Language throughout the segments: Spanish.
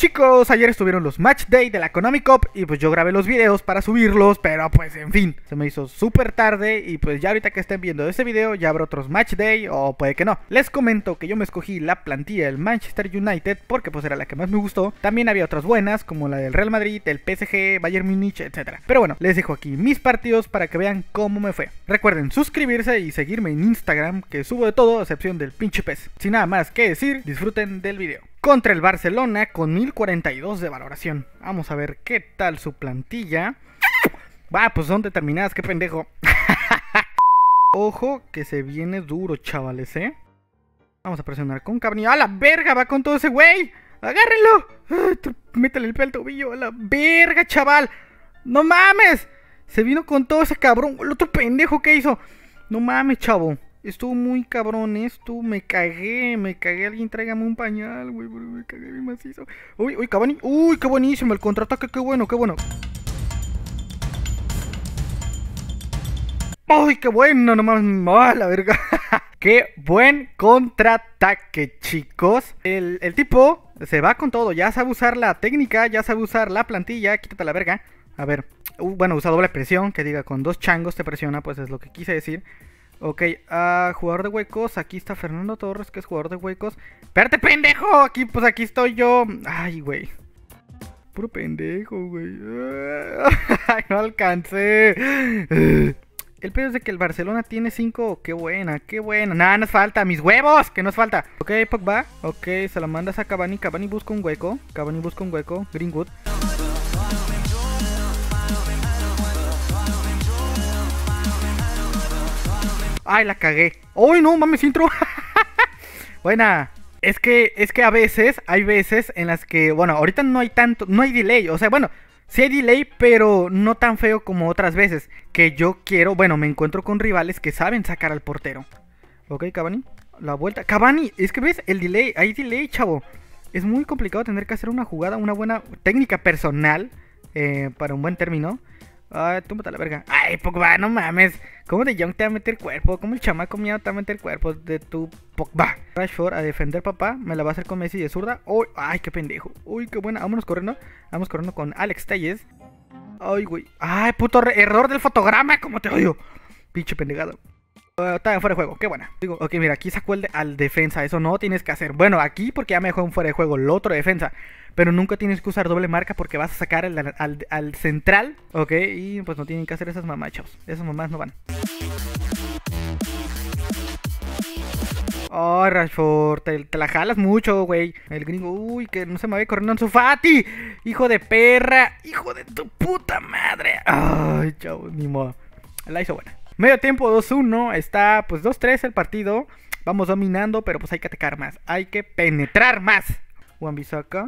Chicos, ayer estuvieron los Match Day de la Konami Cup y pues yo grabé los videos para subirlos, pero pues en fin, se me hizo súper tarde y pues ya ahorita que estén viendo este video ya habrá otros Match Day o puede que no. Les comento que yo me escogí la plantilla del Manchester United porque pues era la que más me gustó. También había otras buenas como la del Real Madrid, el PSG, Bayern Múnich, etc. Pero bueno, les dejo aquí mis partidos para que vean cómo me fue. Recuerden suscribirse y seguirme en Instagram que subo de todo a excepción del pinche pez. Sin nada más que decir, disfruten del video contra el Barcelona con 1042 de valoración. Vamos a ver qué tal su plantilla. Va, pues son determinadas, qué pendejo. Ojo que se viene duro, chavales, ¿eh? Vamos a presionar con Cavani. ¡A la verga! ¡Va con todo ese güey! ¡Agárrenlo! métele el pelo al tobillo. ¡A la verga, chaval! ¡No mames! Se vino con todo ese cabrón. El otro pendejo que hizo. No mames, chavo. Estuvo muy cabrón esto, me cagué, me cagué, alguien tráigame un pañal, güey, me cagué bien macizo. Uy, uy, Cavani, uy, qué buenísimo, el contraataque, qué bueno, qué bueno. Uy, qué bueno, nomás, más la verga. qué buen contraataque, chicos. El, el tipo se va con todo, ya sabe usar la técnica, ya sabe usar la plantilla, quítate la verga. A ver, bueno, usa doble presión, que diga con dos changos te presiona, pues es lo que quise decir. Ok, uh, jugador de huecos. Aquí está Fernando Torres, que es jugador de huecos. ¡Espérate, pendejo! Aquí, pues aquí estoy yo. Ay, güey. Puro pendejo, güey. No alcancé. El pedo es de que el Barcelona tiene 5. Qué buena, qué buena. Nada, nos falta. Mis huevos, que nos falta. Ok, Pogba. Ok, se la mandas a Cavani. Cavani busca un hueco. Cavani busca un hueco. Greenwood. Ay, la cagué. ¡Uy, no, mames, intro! Buena. Es que, es que a veces, hay veces en las que, bueno, ahorita no hay tanto, no hay delay. O sea, bueno, sí hay delay, pero no tan feo como otras veces. Que yo quiero, bueno, me encuentro con rivales que saben sacar al portero. Ok, Cavani. La vuelta. Cavani, es que ves, el delay, hay delay, chavo. Es muy complicado tener que hacer una jugada, una buena técnica personal eh, para un buen término. Ay, túmbate a la verga. Ay, Pogba, no mames. ¿Cómo de Young te va a meter cuerpo? ¿Cómo el chamaco mío te va a meter cuerpo de tu Pogba? Rashford a defender, papá. Me la va a hacer con Messi de zurda. Uy, ay, qué pendejo. Uy, qué buena. Vámonos corriendo. Vamos corriendo con Alex Telles. Ay, güey. Ay, puto error del fotograma. ¿Cómo te odio? Pinche pendejado. Uh, está fuera de juego, qué buena. Digo, ok, mira, aquí sacó el al defensa, eso no tienes que hacer. Bueno, aquí porque ya me dejó un fuera de juego el otro defensa. Pero nunca tienes que usar doble marca porque vas a sacar al, central, ok, y pues no tienen que hacer esas mamás, chavos. Esas mamás no van. Oh, Rashford, te, la jalas mucho, güey. El gringo, uy, que no se me vaya corriendo en su fati. Hijo de perra, hijo de tu puta madre. Ay, chavos, ni modo. La hizo buena. Medio tiempo 2-1, está pues 2-3 el partido. Vamos dominando, pero pues hay que atacar más. Hay que penetrar más. Juan Bisaca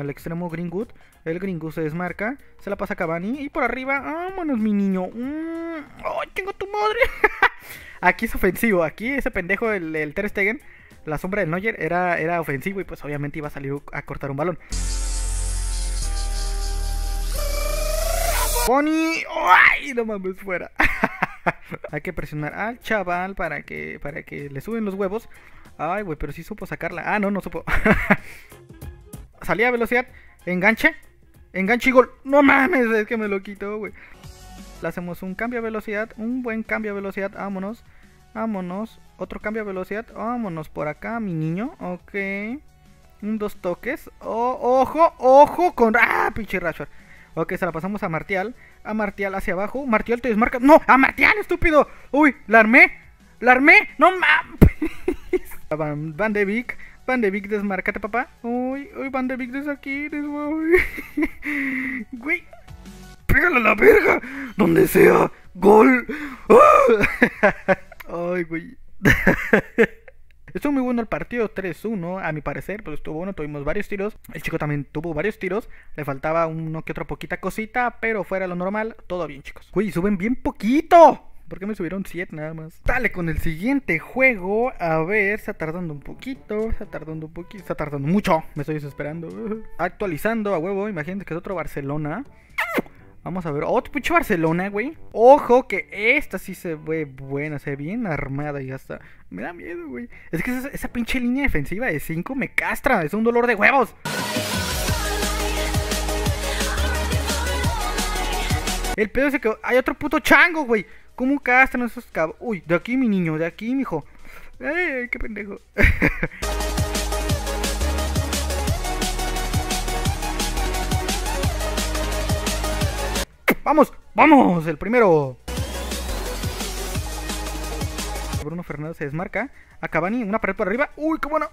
al extremo Greenwood. El Greenwood se desmarca. Se la pasa a Cavani. Y por arriba, vámonos, mi niño. Mm, ¡Ay, tengo tu madre! aquí es ofensivo. Aquí ese pendejo, el, el Ter Stegen, la sombra del Neuer, era, era ofensivo. Y pues obviamente iba a salir a cortar un balón. Bonnie. ¡Ay! No mames, fuera. Hay que presionar al chaval para que, para que le suben los huevos. Ay, güey, pero sí supo sacarla. Ah, no, no supo. Salía a velocidad. Enganche. Enganche y gol. No mames, es que me lo quitó, güey. Le hacemos un cambio de velocidad. Un buen cambio de velocidad. Vámonos. Vámonos. Otro cambio de velocidad. Vámonos por acá, mi niño. Ok. Un dos toques. Oh, ojo, ojo con... Ah, pinche Rashford. Ok, se la pasamos a Martial. A Martial hacia abajo. Martial te desmarca. ¡No! ¡A Martial, estúpido! ¡Uy! ¡La armé! ¡La armé! ¡No mames! Van, Van de Vic. Van de Vic, desmárcate, papá. Uy, uy, Van de Vic desde aquí. Güey. Pégale a la verga. Donde sea. Gol. Ay, güey. Estuvo muy bueno el partido 3-1, a mi parecer, pues estuvo bueno, tuvimos varios tiros. El chico también tuvo varios tiros, le faltaba uno que otra poquita cosita, pero fuera lo normal, todo bien, chicos. Uy, suben bien poquito. ¿Por qué me subieron 7 nada más? Dale con el siguiente juego. A ver, está tardando un poquito. Está tardando un poquito. Está tardando mucho. Me estoy desesperando. Actualizando a huevo. Imagínate que es otro Barcelona. Vamos a ver. Otro pinche Barcelona, güey. Ojo que esta sí se ve buena. Se ve bien armada y hasta. Me da miedo, güey. Es que esa, esa pinche línea defensiva de 5 me castra. Es un dolor de huevos. El pedo es que hay otro puto chango, güey. ¿Cómo castran esos cabos? Uy, de aquí mi niño, de aquí, mijo. Ay, qué pendejo. vamos, vamos, el primero. Bruno Fernández se desmarca. A una pared por arriba. Uy, qué bueno.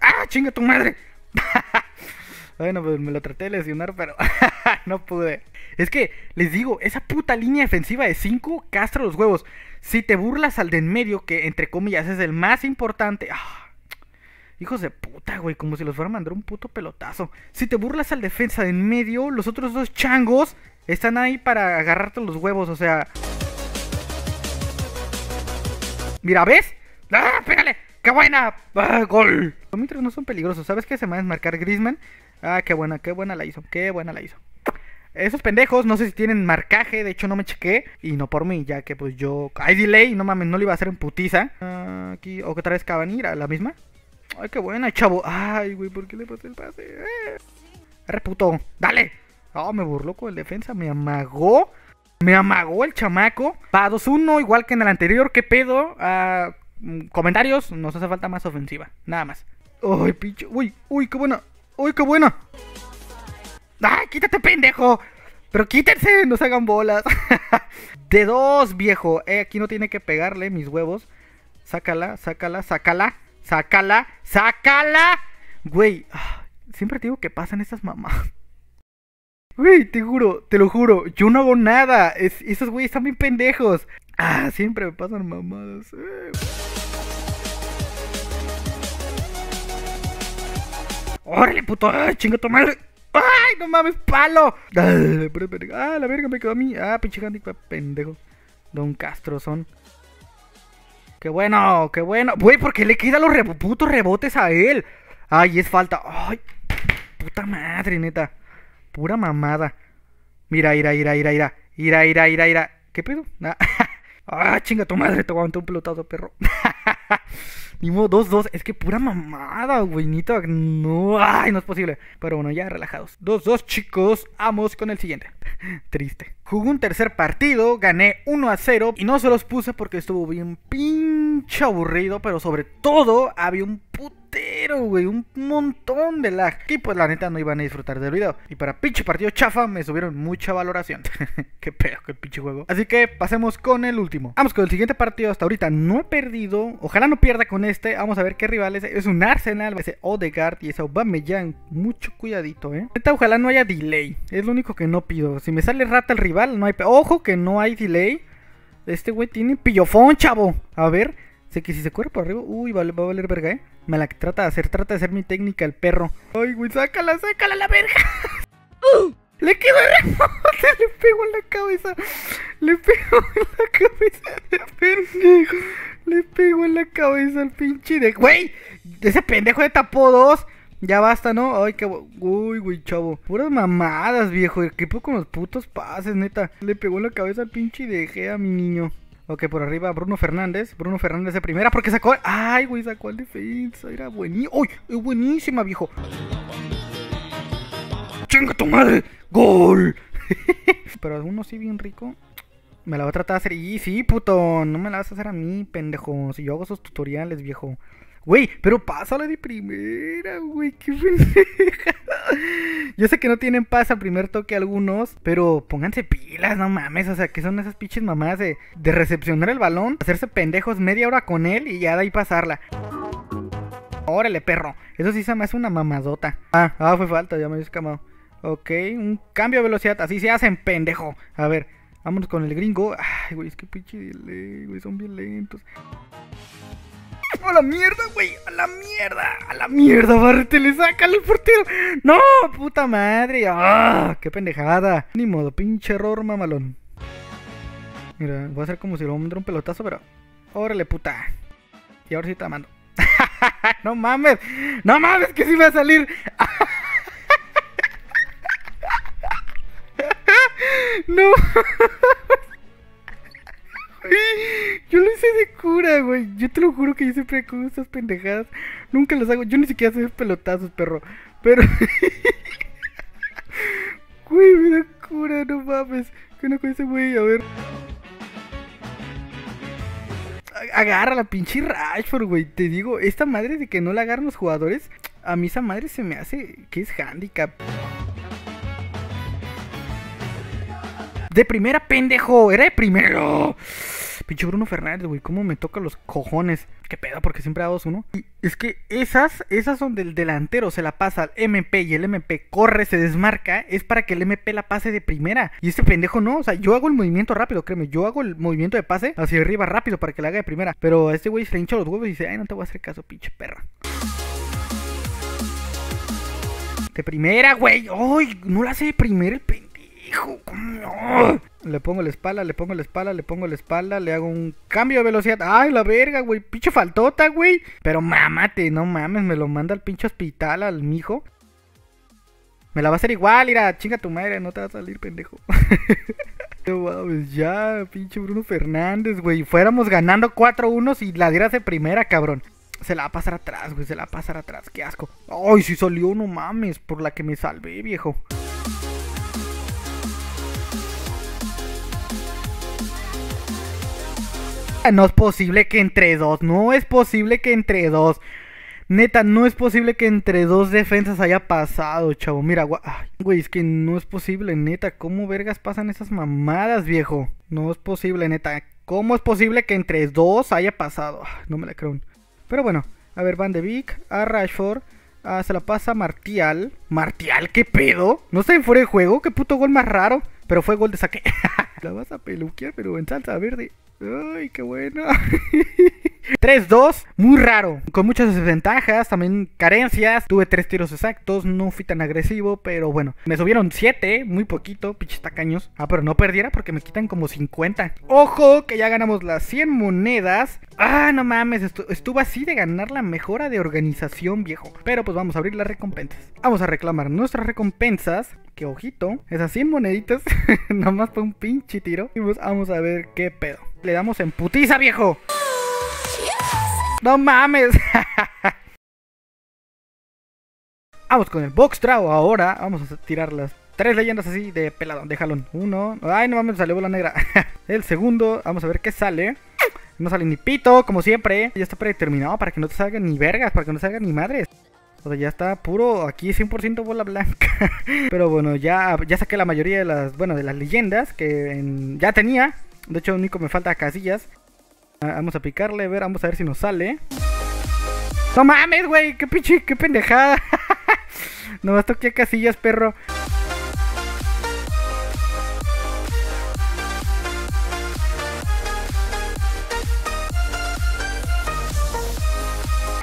¡Ah, chinga tu madre! bueno, pues me lo traté de lesionar, pero no pude. Es que, les digo, esa puta línea defensiva de 5 castra los huevos. Si te burlas al de en medio, que entre comillas es el más importante. ¡ah! hijos de puta, güey, como si los fuera a mandar un puto pelotazo. Si te burlas al defensa de en medio, los otros dos changos están ahí para agarrarte los huevos, o sea. Mira, ¿ves? ¡Ah, pégale! ¡Qué buena! ¡Ah, gol! Los mitros no son peligrosos. ¿Sabes qué se me va a desmarcar Grisman? Ah, qué buena, qué buena la hizo. Qué buena la hizo. Esos pendejos, no sé si tienen marcaje, de hecho no me chequé. Y no por mí, ya que pues yo. Hay delay, no mames, no le iba a hacer en putiza. Ah, aquí, o que otra vez Cavani, la misma. Ay, qué buena, chavo. Ay, güey, ¿por qué le pasé el pase? Eh. Arre puto, dale. Oh, me burló con el defensa, me amagó. Me amagó el chamaco. Va 2-1, igual que en el anterior. ¿Qué pedo? Mm, comentarios, nos hace falta más ofensiva. Nada más. Uy, pinche. Uy, uy, qué buena. Uy, qué buena. ¡Ay, quítate, pendejo! Pero quítense, no se hagan bolas. de dos, viejo. Eh, aquí no tiene que pegarle mis huevos. Sácala, sácala, sácala. Sácala, sácala. Güey, ah, siempre te digo que pasan estas mamás. Güey, te juro, te lo juro, yo no hago nada. esos güeyes están bien pendejos. Ah, siempre me pasan mamadas. Eh. ¡Órale, puto! ¡Ay, chinga tu madre! ¡Ay, no mames, palo! ¡Ah, la verga me quedó a mí! ¡Ah, pinche handicap, pendejo! Don Castro son. ¡Qué bueno, qué bueno! Güey, ¿por qué le queda los putos rebotes a él? ¡Ay, es falta! ¡Ay! Puta madre, neta. Pura mamada. Mira, ira, ira, ira, ira. Ira, ira, ira, ira. ¿Qué pedo? Ah, ah chinga tu madre, te aguanto un pelotazo, perro. Ni modo, 2-2. Es que pura mamada, güey. No, ay, no es posible. Pero bueno, ya relajados. 2-2, chicos. Vamos con el siguiente. Triste. Jugué un tercer partido, gané 1 0 y no se los puse porque estuvo bien pinche aburrido, pero sobre todo había un puto güey, un montón de lag. Y pues la neta no iban a disfrutar del video. Y para pinche partido chafa me subieron mucha valoración. Qué pedo el pinche juego. Así que pasemos con el último. Vamos con el siguiente partido. Hasta ahorita no he perdido. Ojalá no pierda con este. Vamos a ver qué rivales. Es un Arsenal, ese Odegaard y ese Aubameyang. Mucho cuidadito, eh. Neta, ojalá no haya delay. Es lo único que no pido. Si me sale rata el rival, no hay... Ojo que no hay delay. Este güey tiene pillofón, chavo. A ver. Sé que si se corre por arriba, uy, va a valer verga, eh. Me la trata de hacer, trata de hacer mi técnica el perro. Ay, güey, sácala, sácala la verga. Uh, le quedó le pego en la cabeza. Le pego en la cabeza, pendejo. Le pego en la cabeza al pinche de. Güey, ese pendejo de tapó dos. Ya basta, ¿no? Ay, qué... Uy, güey, chavo. Puras mamadas, viejo. ¿Qué poco con los putos pases, neta? Le pegó en la cabeza al pinche de a mi niño. Ok, por arriba Bruno Fernández. Bruno Fernández de primera porque sacó. ¡Ay, güey! Sacó el defensa. Era buenísimo. ¡Uy! Es buenísima, viejo. ¡Chinga tu madre! ¡Gol! Pero uno sí bien rico. Me la va a tratar de hacer. Y sí, puto. No me la vas a hacer a mí, pendejo. Si yo hago esos tutoriales, viejo. Güey, pero pásala de primera, güey, qué pendeja. Yo sé que no tienen paz al primer toque algunos, pero pónganse pilas, no mames. O sea, que son esas pinches mamadas de, de recepcionar el balón, hacerse pendejos media hora con él y ya de ahí pasarla. Órale, perro. Eso sí se me hace una mamadota. Ah, ah, fue falta, ya me había escamado. Ok, un cambio de velocidad, así se hacen, pendejo. A ver, vámonos con el gringo. Ay, güey, es que pinche güey, son bien lentos. ¡A la mierda, güey! ¡A la mierda! ¡A la mierda! ¡Bárrete, le saca al portero! ¡No! ¡Puta madre! ¡Ah! ¡Qué pendejada! Ni modo, pinche error mamalón. Mira, voy a hacer como si lo mandara un pelotazo, pero. ¡Órale, puta! Y ahora sí te mando. ¡No mames! ¡No mames! ¡Que sí va a salir! ¡No! Yo lo hice de cura, güey. Yo te lo juro que yo siempre hago esas pendejadas. Nunca las hago. Yo ni siquiera sé pelotazos, perro. Pero. güey, me da cura, no mames. ¿Qué no con ese güey? A ver. Agarra la pinche Rashford, güey. Te digo, esta madre de que no la agarran los jugadores, a mí esa madre se me hace que es handicap. De primera, pendejo. Era de primero. Pinche Bruno Fernández, güey. ¿Cómo me toca los cojones? ¿Qué pedo? Porque siempre hago uno. Y es que esas, esas son del delantero se la pasa al MP y el MP corre, se desmarca. Es para que el MP la pase de primera. Y este pendejo no. O sea, yo hago el movimiento rápido, créeme. Yo hago el movimiento de pase hacia arriba rápido para que la haga de primera. Pero a este güey se le hincha los huevos y dice, ay, no te voy a hacer caso, pinche perra. De primera, güey. Ay, no la hace de primera el pendejo. Le pongo la espalda, le pongo la espalda, le pongo la espalda, le hago un cambio de velocidad. Ay, la verga, güey. Pinche faltota, güey. Pero mámate, no mames, me lo manda al pinche hospital al mijo. Me la va a hacer igual, mira, chinga tu madre, no te va a salir, pendejo. no mames, ya, pinche Bruno Fernández, güey. Fuéramos ganando 4-1 si la dieras de primera, cabrón. Se la va a pasar atrás, güey, se la va a pasar atrás, qué asco. Ay, si salió, no mames, por la que me salvé, viejo. No es posible que entre dos. No es posible que entre dos. Neta, no es posible que entre dos defensas haya pasado, chavo. Mira, güey, es que no es posible, neta. ¿Cómo vergas pasan esas mamadas, viejo? No es posible, neta. ¿Cómo es posible que entre dos haya pasado? No me la creo. Pero bueno, a ver, Van de Beek, a Rashford. se la pasa Martial. ¿Martial? ¿Qué pedo? ¿No está en fuera de juego? ¿Qué puto gol más raro? Pero fue gol de saque. la vas a peluquear, pero en salsa verde. Ay, qué bueno. 3-2, muy raro, con muchas desventajas, también carencias. Tuve tres tiros exactos, no fui tan agresivo, pero bueno, me subieron 7, muy poquito, pinches tacaños. Ah, pero no perdiera porque me quitan como 50. Ojo, que ya ganamos las 100 monedas. Ah, no mames, estuvo así de ganar la mejora de organización, viejo. Pero pues vamos a abrir las recompensas. Vamos a reclamar nuestras recompensas. Que ojito, esas 100 moneditas, nomás fue un pinche tiro. Y pues vamos a ver qué pedo. Le damos en putiza, viejo. No mames. Vamos con el box draw ahora. Vamos a tirar las tres leyendas así de pelado, de jalón. Uno. Ay, no mames, salió bola negra. el segundo. Vamos a ver qué sale. No sale ni pito, como siempre. Ya está predeterminado para que no te salgan ni vergas, para que no te salgan ni madres. O sea, ya está puro aquí 100% bola blanca. Pero bueno, ya, ya saqué la mayoría de las, bueno, de las leyendas que ya tenía. De hecho, único me falta casillas. Ah, vamos a picarle, a ver, vamos a ver si nos sale. ¡No mames, güey! ¡Qué pinche, qué pendejada! Nomás toqué casillas, perro.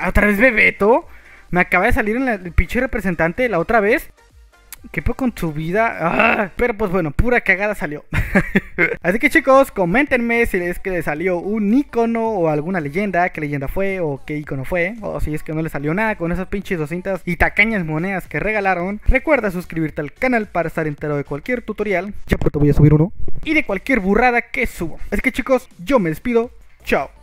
¿Otra vez Bebeto? Me acaba de salir en el pinche representante la otra vez. ¿Qué fue con su vida? Ah, pero pues bueno, pura cagada salió. Así que chicos, coméntenme si es que le salió un icono o alguna leyenda, qué leyenda fue o qué icono fue, o si es que no le salió nada con esas pinches 200 y tacañas monedas que regalaron. Recuerda suscribirte al canal para estar entero de cualquier tutorial, ya pronto voy a subir uno, y de cualquier burrada que subo. Así que chicos, yo me despido, chao.